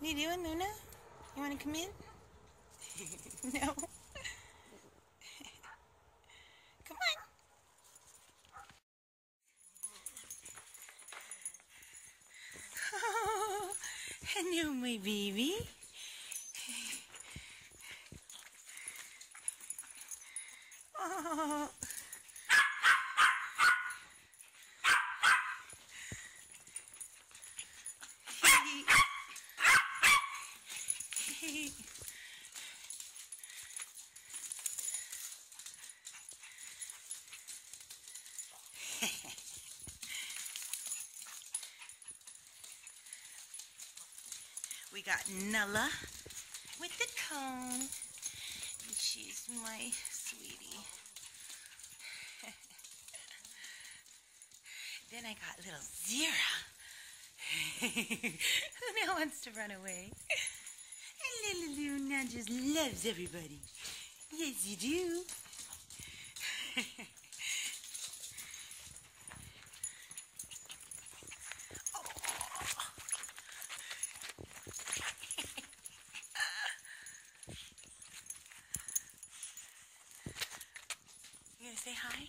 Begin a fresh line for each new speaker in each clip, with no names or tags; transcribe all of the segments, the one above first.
What are you doing, Luna? You want to come in? no. come on. Oh, hello, my baby. Oh. We got Nella with the cone. And she's my sweetie. then I got little Zira. Who now wants to run away? And little Luna just loves everybody. Yes, you do. say hi?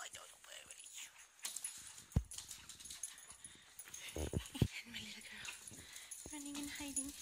I don't know where it is. and my little girl running and hiding.